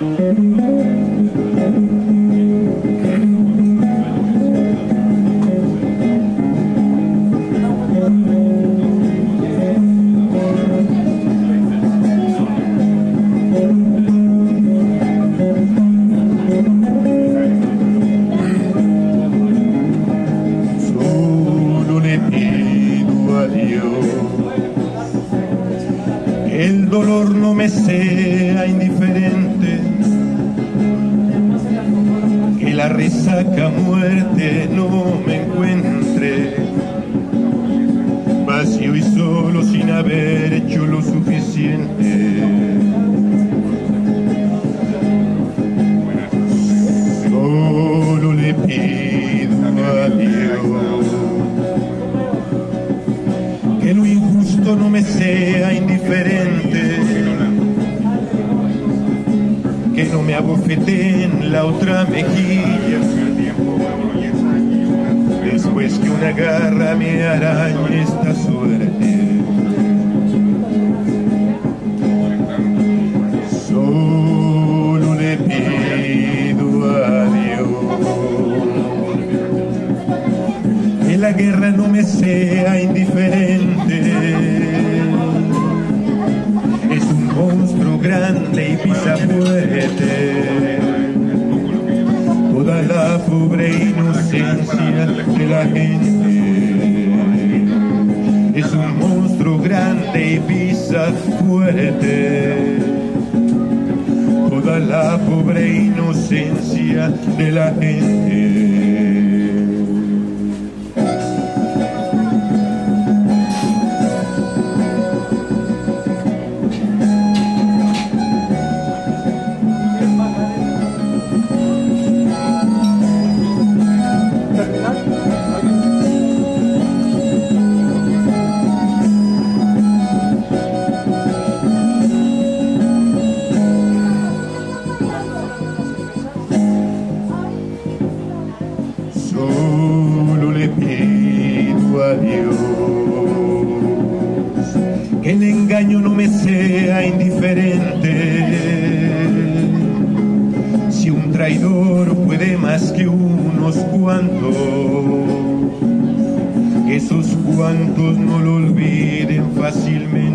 Solo el dolor no me sea indiferente, que la resaca muerte no me encuentre. Vacío y solo sin haber hecho lo suficiente. Solo le pido no me abofeten la otra mejilla, después que una garra me arañe esta suerte. Solo le pido a Dios que la guerra no me sea indiferente. Monstruo grande y pisa fuerte. Toda la pobre inocencia de la gente. Es un monstruo grande y pisa fuerte. Toda la pobre inocencia de la gente. Le pido a Dios que el engaño no me sea indiferente. Si un traidor puede más que unos cuantos, esos cuantos no lo olviden fácilmente.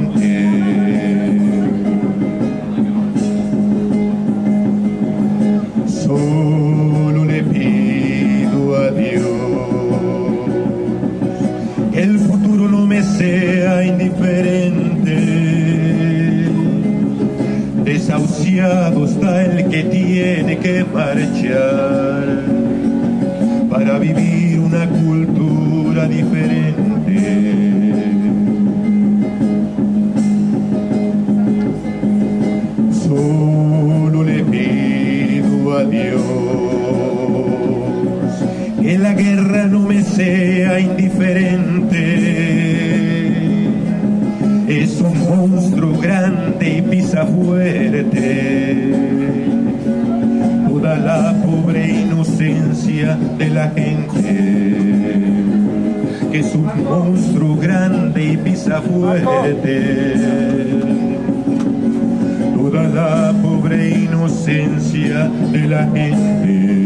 El futuro no me sea indiferente. Desahuciado está el que tiene que marchar para vivir una cultura diferente. Solo le pido a Dios que la guerra no sea indiferente. Es un monstruo grande y pisa fuerte. Toda la pobre inocencia de la gente. Que es un monstruo grande y pisa fuerte toda la pobre inocencia de la gente.